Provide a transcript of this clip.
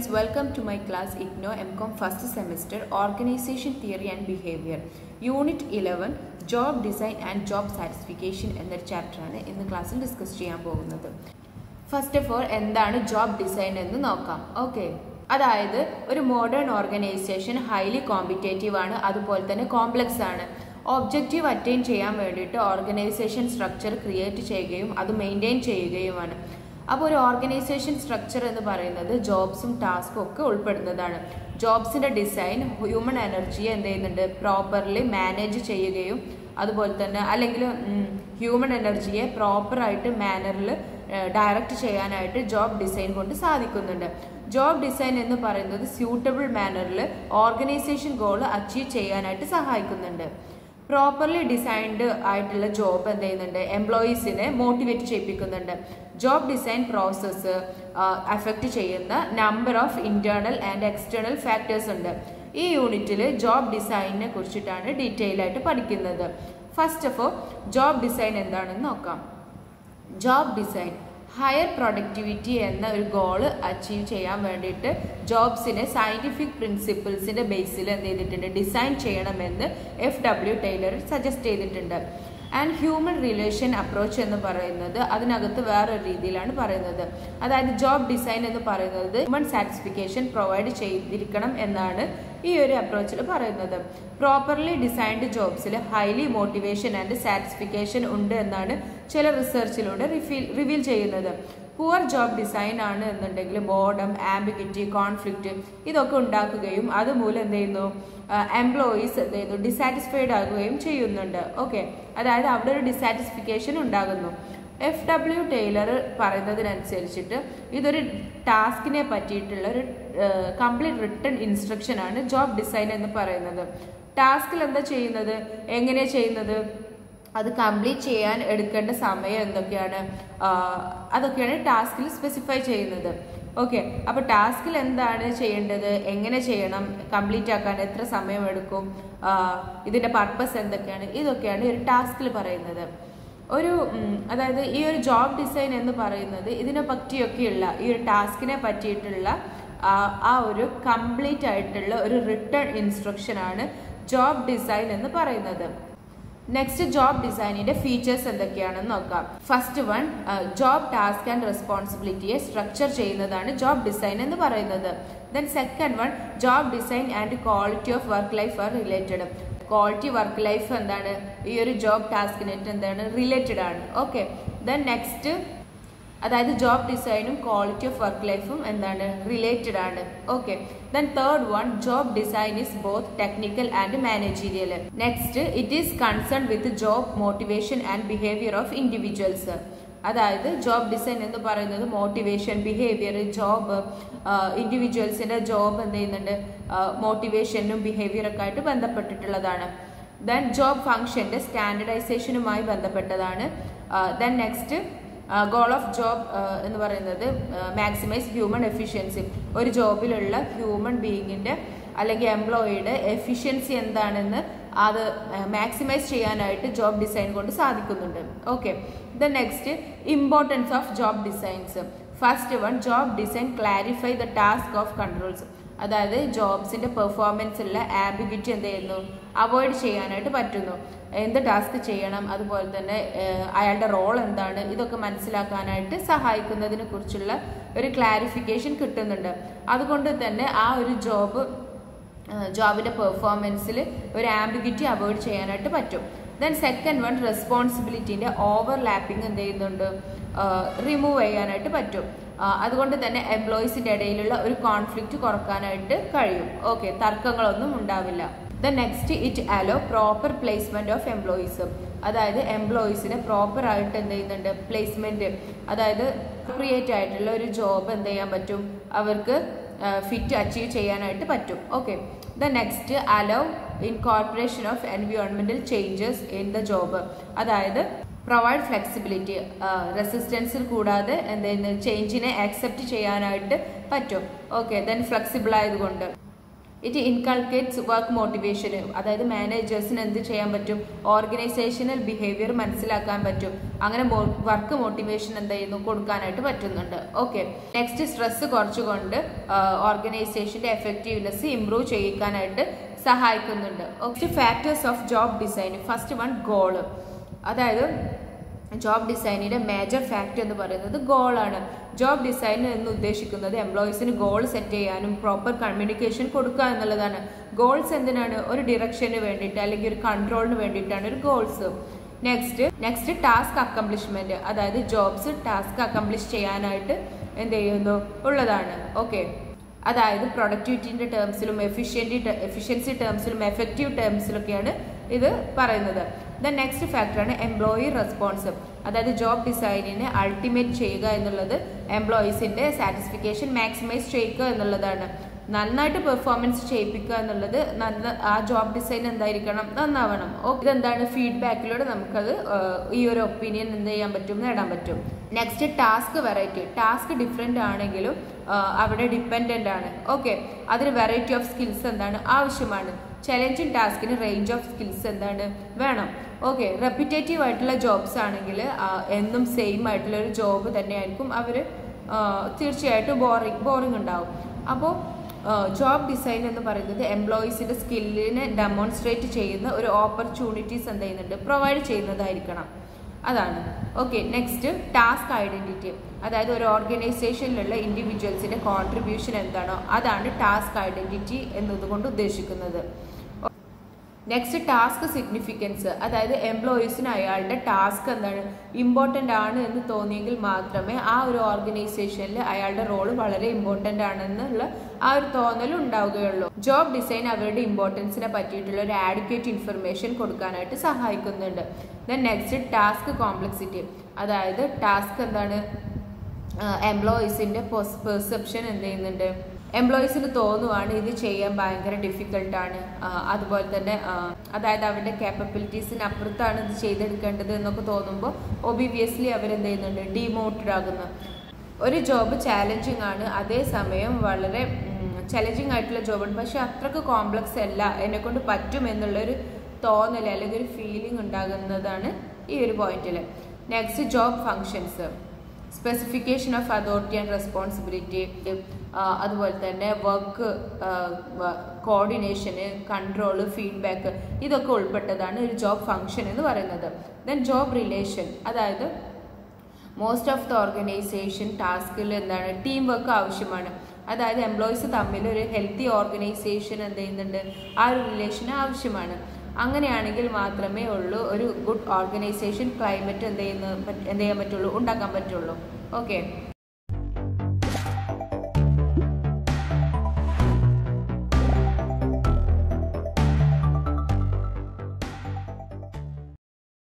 students, to my class IGNOU IGNO MCOM first semester Organization Theory and Behavior. Unit eleven job design and job satisfaction എന്നൊരു ചാപ്റ്ററാണ് ഇന്ന് ക്ലാസ്സിൽ discuss ചെയ്യാൻ പോകുന്നത്. First of all എന്താണ് job design എന്ന് നോക്കാം. ഓക്കെ അതായത് ഒരു മോഡേൺ ഓർഗനൈസേഷൻ ഹൈലി കോമ്പറ്റേറ്റീവ് ആണ് അതുപോലെ തന്നെ കോംപ്ലക്സ് ആണ്. ഒബ്ജക്റ്റീവ് അറ്റൈൻ ചെയ്യാൻ വേണ്ടിയിട്ട് ഓർഗനൈസേഷൻ സ്ട്രക്ചർ ക്രിയേറ്റ് ചെയ്യുകയും അത് മെയിന്റെയിൻ ചെയ്യുകയുമാണ്. അപ്പോൾ ഒരു ഓർഗനൈസേഷൻ സ്ട്രക്ചർ എന്ന് പറയുന്നത് ജോബ്സും ടാസ്കും ഒക്കെ ഉൾപ്പെടുന്നതാണ്. ജോബ്സിന്റെ ഡിസൈൻ ഹ്യൂമൻ എനർജിയെ എന്ത് ചെയ്യുന്നുണ്ട്? പ്രോപ്പർലി മാനേജ് ചെയ്യുകയും അതുപോലെ തന്നെ അല്ലെങ്കിൽ ഹ്യൂമൻ എനർജിയെ പ്രോപ്പറായിട്ട് മാനറിൽ ഡയറക്റ്റ് ചെയ്യാനായിട്ട് ജോബ് ഡിസൈൻ കൊണ്ട് സാധിക്കുന്നുണ്ട്. ജോബ് ഡിസൈൻ എന്ന് പറയുന്നത് സ്യൂട്ടബിൾ മാനറിൽ ഓർഗനൈസേഷൻ ഗോൾ അച്ചീവ് ചെയ്യാനായിട്ട് സഹായിക്കുന്നുണ്ട്. പ്രോപ്പർലി ഡിസൈൻഡ് ആയിട്ടുള്ള ജോബ് എന്ത് ചെയ്യുന്നുണ്ട്? എംപ്ലോയീസിനെ മോട്ടിവേറ്റ് ചെയ്യിപ്പിക്കുന്നുണ്ട്. ജോബ് ഡിസൈൻ പ്രോസസ്സ് അഫക്റ്റ് ചെയ്യുന്ന number of internal and external factors ഉണ്ട്. ഈ യൂണിറ്റിൽ ജോബ് ഡിസൈനിനെ കുറിച്ചിട്ടാണ് ഡീറ്റെയിൽ ആയിട്ട് പഠിക്കുന്നത്. First of all job design എന്താണെന്ന് നോക്കാം. ജോബ് ഡിസൈൻ ഹയർ പ്രൊഡക്ടിവിറ്റി എന്ന ഒരു ഗോൾ അച്ചീവ് ചെയ്യാൻ വേണ്ടിയിട്ട് ജോബ്സിനെ സയന്റിഫിക് പ്രിൻസിപ്പിൾസിന്റെ ബേസിൽ എന്ത് ചെയ്തിട്ടുണ്ട്? ഡിസൈൻ ചെയ്യണമെന്ന് എഫ് ഡബ്ല്യു ടൈലർ സജസ്റ്റ് ചെയ്തിട്ടുണ്ട്. ആൻഡ് ഹ്യൂമൻ റിലേഷൻ അപ്രോച്ച് എന്ന് പറയുന്നത് അതിനകത്ത് വേറൊരു രീതിയിലാണ് പറയുന്നത്. അതായത് ജോബ് ഡിസൈൻ എന്ന് പറയുന്നത് ഹ്യൂമൻ സാറ്റിസ്ഫിക്കേഷൻ പ്രൊവൈഡ് ചെയ്തിരിക്കണം എന്നാണ് ഈ ഒരു അപ്രോച്ചിൽ പറയുന്നത്. പ്രോപ്പർലി ഡിസൈൻഡ് ജോബ്സിൽ ഹൈലി മോട്ടിവേഷൻ ആൻഡ് സാറ്റിസ്ഫിക്കേഷൻ ഉണ്ട് എന്നാണ് ചില റിസർച്ചിലൂടെ റിഫീൽ റിവീൽ ചെയ്യുന്നത്. പുവർ ജോബ് ഡിസൈൻ ആണ് എന്നുണ്ടെങ്കിൽ ബോർഡം ആംബിഗിറ്റി കോൺഫ്ലിക്റ്റ് ഇതൊക്കെ ഉണ്ടാക്കുകയും അതുമൂലം എന്ത് ചെയ്യുന്നു? എംപ്ലോയീസ് എന്ത് ചെയ്യുന്നു? ഡിസാറ്റിസ്ഫൈഡ് ആകുകയും ചെയ്യുന്നുണ്ട്. ഓക്കെ അതായത് അവിടെ ഒരു ഡിസാറ്റിസ്ഫിക്കേഷൻ ഉണ്ടാകുന്നു. എഫ് ഡബ്ല്യു ടൈലർ പറയുന്നതിനനുസരിച്ചിട്ട് ഇതൊരു ടാസ്കിനെ പറ്റിയിട്ടുള്ള ഒരു കംപ്ലീറ്റ് റിട്ടേൺ ഇൻസ്ട്രക്ഷൻ ആണ് ജോബ് ഡിസൈൻ എന്ന് പറയുന്നത്. ടാസ്കിൽ എന്താ ചെയ്യുന്നത്? എങ്ങനെയാണ് ചെയ്യുന്നത്? അത് കംപ്ലീറ്റ് ചെയ്യാൻ എടുക്കേണ്ട സമയം എന്തൊക്കെയാണ്? അതൊക്കെയാണ് ടാസ്കിൽ സ്പെസിഫൈ ചെയ്യുന്നത്. ഓക്കെ അപ്പോൾ ടാസ്കിൽ എന്താണ് ചെയ്യേണ്ടത്? എങ്ങനെ ചെയ്യണം? കംപ്ലീറ്റ് ആക്കാൻ എത്ര സമയം എടുക്കും ഇതിന്റെ പർപ്പസ് എന്തൊക്കെയാണ്? ഇതൊക്കെയാണ് ഒരു ടാസ്കിൽ പറയുന്നത്. ഒരു അതായത് ഈ ഒരു ജോബ് ഡിസൈൻ എന്ന് പറയുന്നത് ഇതിനെ പറ്റിയൊക്കെയുള്ള ഈ ഒരു ടാസ്കിനെ പറ്റിയിട്ടുള്ള ആ ഒരു കംപ്ലീറ്റ് ആയിട്ടുള്ള ഒരു റിട്ടേൺ ഇൻസ്ട്രക്ഷൻ ആണ് ജോബ് ഡിസൈൻ എന്ന് പറയുന്നത്. നെക്സ്റ്റ് ജോബ് ഡിസൈനിന്റെ ഫീച്ചേഴ്സ് എന്തൊക്കെയാണെന്ന് നോക്കാം. First one job task and റെസ്പോൺസിബിലിറ്റിയെ structure ചെയ്യുന്നതാണ് ജോബ് ഡിസൈൻ എന്ന് പറയുന്നത്. Then second one job design and quality of work life are related quality work life എന്താണ്? ഈ ഒരു ജോബ് ടാസ്കിനായിട്ട് എന്താണ്? റിലേറ്റഡ് ആണ്. ഓക്കെ ദെൻ നെക്സ്റ്റ് അതായത് ജോബ് ഡിസൈനും ക്വാളിറ്റി ഓഫ് വർക്ക് ലൈഫും എന്താണ് റിലേറ്റഡ് ആണ്. Okay then third one job design is both technical and managerial next it is concern with job motivation and behaviour of individuals അതായത് job design എന്ന് പറയുന്നത് motivation behaviour job ഇൻഡിവിജ്വൽസിന്റെ job എന്ത് ചെയ്യുന്നുണ്ട്? മോട്ടിവേഷനും ബിഹേവിയറൊക്കെ ആയിട്ട് ബന്ധപ്പെട്ടിട്ടുള്ളതാണ്. ദെൻ ജോബ് ഫങ്ഷന്റെ സ്റ്റാൻഡർഡൈസേഷനുമായി ബന്ധപ്പെട്ടതാണ്. Then next goal of job എന്ന് പറയുന്നത് മാക്സിമൈസ് ഹ്യൂമൻ എഫിഷ്യൻസി ഒരു ജോബിലുള്ള ഹ്യൂമൻ ബീയിങ്ങിന്റെ അല്ലെങ്കിൽ എംപ്ലോയിയുടെ എഫിഷ്യൻസി എന്താണെന്ന് അത് മാക്സിമൈസ് ചെയ്യാനായിട്ട് ജോബ് ഡിസൈൻ കൊണ്ട് സാധിക്കുന്നുണ്ട്. Okay the next importance of job designs first one job design clarify the task of controls അതായത് ജോബ്സിന്റെ പെർഫോമൻസുള്ള ആബിഗിറ്റി എന്ത് ചെയ്യുന്നു? അവോയ്ഡ് ചെയ്യാനായിട്ട് പറ്റുന്നു. എന്ത് ടാസ്ക് ചെയ്യണം അതുപോലെ തന്നെ അയാളുടെ റോൾ എന്താണ് ഇതൊക്കെ മനസ്സിലാക്കാനായിട്ട് സഹായിക്കുന്നതിനെ കുറിച്ചുള്ള ഒരു ക്ലാരിഫിക്കേഷൻ കിട്ടുന്നുണ്ട്. അതുകൊണ്ട് തന്നെ ആ ഒരു ജോബ് ജോബിന്റെ പെർഫോമൻസിൽ ഒരു ആംബിഗിറ്റി അവോയ്ഡ് ചെയ്യാനായിട്ട് പറ്റും. ദെൻ സെക്കൻഡ് വൺ റെസ്പോൺസിബിലിറ്റീന്റെ ഓവർലാപ്പിംഗ് എന്ത് ചെയ്യുന്നുണ്ട്? റിമൂവ് ചെയ്യാനായിട്ട് പറ്റും. അതുകൊണ്ട് തന്നെ എംപ്ലോയീസിന്റെ ഇടയിലുള്ള ഒരു കോൺഫ്ലിക്റ്റ് കുറക്കാനായിട്ട് കഴിയും. ഓക്കെ തർക്കങ്ങളൊന്നും ഉണ്ടാവില്ല. The next it allow proper placement of employees അതായത് എംപ്ലോയീസിനെ പ്രോപ്പർ ആയിട്ട് എന്ത് ചെയ്യുന്നുണ്ട്? പ്ലേസ്മെന്റ് അതായത് ക്രിയേറ്റ് ആയിട്ടുള്ള ഒരു ജോബ് എന്ത് ചെയ്യാൻ പറ്റും? അവർക്ക് ഫിറ്റ് അച്ചീവ് ചെയ്യാനായിട്ട് പറ്റും. Okay the next allow incorporation of എൻവിയോൺമെന്റൽ changes in the job അതായത് പ്രൊവൈഡ് ഫ്ലെക്സിബിലിറ്റി റെസിസ്റ്റൻസിൽ കൂടാതെ എന്തെയ്യുന്നു ചേഞ്ചിനെ ആക്സെപ്റ്റ് ചെയ്യാനായിട്ട് പറ്റും. ഓക്കെ ദെൻ ഫ്ലെക്സിബിൾ ആയതുകൊണ്ട്. ഇറ്റ് ഇൻകൾക്കേറ്റ്സ് വർക്ക് മോട്ടിവേഷന് അതായത് മാനേജേഴ്സിന് എന്ത് ചെയ്യാൻ പറ്റും? ഓർഗനൈസേഷണൽ ബിഹേവിയർ മനസ്സിലാക്കാൻ പറ്റും. അങ്ങനെ വർക്ക് മോട്ടിവേഷൻ എന്ത് ചെയ്യുന്നു? കൊടുക്കാനായിട്ട് പറ്റുന്നുണ്ട്. ഓക്കെ നെക്സ്റ്റ് സ്ട്രെസ് കുറച്ചുകൊണ്ട് ഓർഗനൈസേഷന്റെ എഫക്റ്റീവ്നെസ് ഇംപ്രൂവ് ചെയ്യിക്കാനായിട്ട് സഹായിക്കുന്നുണ്ട്. Okay factors of job design first one goal അതായത് ജോബ് ഡിസൈനിന്റെ മേജർ ഫാക്ടർ എന്ന് പറയുന്നത് ഗോളാണ് ജോബ് ഡിസൈൻ എന്ന് ഉദ്ദേശിക്കുന്നത് എംപ്ലോയീസിന് ഗോൾ സെറ്റ് ചെയ്യാനും പ്രോപ്പർ കമ്മ്യൂണിക്കേഷൻ കൊടുക്കുക എന്നുള്ളതാണ്. ഗോൾസ് എന്തിനാണ്? ഒരു ഡിറക്ഷന് വേണ്ടിയിട്ട് അല്ലെങ്കിൽ ഒരു കൺട്രോളിന് വേണ്ടിയിട്ടാണ് ഒരു goals next next task accomplishment അതായത് ജോബ്സ് ടാസ്ക് അക്കംപ്ലിഷ് ചെയ്യാനായിട്ട് എന്ത് ചെയ്യുന്നു? ഉള്ളതാണ്. ഓക്കെ അതായത് പ്രൊഡക്ടിവിറ്റിന്റെ ടേംസിലും എഫിഷ്യന്റി എഫിഷ്യൻസി ടേംസിലും എഫക്റ്റീവ് ടേംസിലൊക്കെയാണ് ഇത് പറയുന്നത്. ദ നെക്സ്റ്റ് ഫാക്ടറാണ് എംപ്ലോയി റെസ്പോൺസ് അതായത് ജോബ് ഡിസൈനിനെ അൾട്ടിമേറ്റ് ചെയ്യുക എന്നുള്ളത് എംപ്ലോയീസിന്റെ സാറ്റിസ്ഫിക്കേഷൻ മാക്സിമൈസ് ചെയ്യുക എന്നുള്ളതാണ്. നന്നായിട്ട് പെർഫോമൻസ് ചെയ്യിപ്പിക്കുക എന്നുള്ളത് നല്ല ആ ജോബ് ഡിസൈൻ എന്തായിരിക്കണം നന്നാവണം. ഇതെന്താണ് ഫീഡ്ബാക്കിലൂടെ നമുക്കത് ഈ ഒരു ഒപ്പീനിയൻ എന്ത് ചെയ്യാൻ പറ്റും നേടാൻ പറ്റും. Next task variety task different ആണെങ്കിലും അവിടെ ഡിപ്പെൻഡന്റ് ആണ്. ഓക്കെ അതിന് വെറൈറ്റി ഓഫ് സ്കിൽസ് എന്താണ് ആവശ്യമാണ്. ചലഞ്ചിങ് ടാസ്കിന് റേഞ്ച് ഓഫ് സ്കിൽസ് എന്താണ് വേണം. ഓക്കെ റെപ്പിറ്റേറ്റീവ് ആയിട്ടുള്ള ജോബ്സ് ആണെങ്കിൽ എന്നും സെയിം ആയിട്ടുള്ള ഒരു ജോബ് തന്നെയായിരിക്കും അവർ തീർച്ചയായിട്ടും ബോറിങ് ബോറിങ് ഉണ്ടാവും. അപ്പോൾ ജോബ് ഡിസൈൻ എന്ന് പറയുന്നത് എംപ്ലോയീസിന്റെ സ്കില്ലിനെ ഡെമോൺസ്ട്രേറ്റ് ചെയ്യുന്ന ഒരു ഓപ്പർച്യൂണിറ്റീസ് എന്ത് ചെയ്യുന്നുണ്ട്? പ്രൊവൈഡ് ചെയ്യുന്നതായിരിക്കണം. അതാണ്. ഓക്കെ നെക്സ്റ്റ് ടാസ്ക് ഐഡന്റിറ്റി അതായത് ഒരു ഓർഗനൈസേഷനിലുള്ള ഇൻഡിവിജ്വൽസിന്റെ കോൺട്രിബ്യൂഷൻ എന്താണോ അതാണ് ടാസ്ക് ഐഡന്റിറ്റി എന്നതുകൊണ്ട് ഉദ്ദേശിക്കുന്നത്. നെക്സ്റ്റ് ടാസ്ക് സിഗ്നിഫിക്കൻസ് അതായത് എംപ്ലോയീസിന് അയാളുടെ ടാസ്ക് എന്താണ്? ഇമ്പോർട്ടന്റ് ആണ് എന്ന് തോന്നിയെങ്കിൽ മാത്രമേ ആ ഒരു ഓർഗനൈസേഷനിൽ അയാളുടെ റോൾ വളരെ ഇമ്പോർട്ടന്റ് ആണെന്നുള്ള ആ ഒരു തോന്നൽ ഉണ്ടാവുകയുള്ളൂ. ജോബ് ഡിസൈൻ അവരുടെ ഇമ്പോർട്ടൻസിനെ പറ്റിയിട്ടുള്ള ഒരു ആഡിക്വേറ്റ് ഇൻഫർമേഷൻ കൊടുക്കാനായിട്ട് സഹായിക്കുന്നുണ്ട്. ദെൻ നെക്സ്റ്റ് ടാസ്ക് കോംപ്ലക്സിറ്റി അതായത് ടാസ്ക് എന്താണ്? എംപ്ലോയീസിന്റെ പെർസെപ്ഷൻ എന്ത് ചെയ്യുന്നുണ്ട്? എംപ്ലോയീസിന് തോന്നുവാണ് ഇത് ചെയ്യാൻ ഭയങ്കര ഡിഫിക്കൽട്ടാണ് അതുപോലെ തന്നെ അതായത് അവരുടെ കേപ്പബിലിറ്റീസിന് അപ്പുറത്താണ് ഇത് ചെയ്തെടുക്കേണ്ടത് എന്നൊക്കെ തോന്നുമ്പോൾ ഒബിവിയസ്ലി അവരെന്ത് ചെയ്യുന്നുണ്ട്? ഡിമോട്ടഡ് ആകുന്നു. ഒരു ജോബ് ചാലഞ്ചിങ് ആണ്. അതേസമയം വളരെ ചലഞ്ചിങ് ആയിട്ടുള്ള ജോബാണ് പക്ഷെ അത്രയ്ക്ക് കോംപ്ലക്സ് അല്ല. എന്നെ കൊണ്ട് പറ്റും എന്നുള്ളൊരു തോന്നൽ അല്ലെങ്കിൽ ഒരു ഫീലിംഗ് ഉണ്ടാകുന്നതാണ് ഈ ഒരു പോയിന്റിൽ next job functions specification of authority and responsibility അതുപോലെ തന്നെ വർക്ക് കോർഡിനേഷന് കൺട്രോൾ ഫീഡ്ബാക്ക് ഇതൊക്കെ ഉൾപ്പെട്ടതാണ് ഒരു ജോബ് ഫങ്ഷൻ എന്ന് പറയുന്നത്. ദെൻ ജോബ് റിലേഷൻ അതായത് മോസ്റ്റ് ഓഫ് ദ ഓർഗനൈസേഷൻ ടാസ്കിൽ എന്താണ്? ടീം വർക്ക് ആവശ്യമാണ്. അതായത് എംപ്ലോയീസ് തമ്മിൽ ഒരു ഹെൽത്തി ഓർഗനൈസേഷൻ എന്ത് ചെയ്യുന്നുണ്ട്? ആ ഒരു റിലേഷൻ ആവശ്യമാണ്. അങ്ങനെയാണെങ്കിൽ മാത്രമേ ഉള്ളൂ ഒരു ഗുഡ് ഓർഗനൈസേഷൻ ക്ലൈമറ്റ് എന്ത് ചെയ്യുന്ന എന്ത് ചെയ്യാൻ പറ്റുള്ളൂ? ഉണ്ടാക്കാൻ പറ്റുള്ളൂ. ഓക്കെ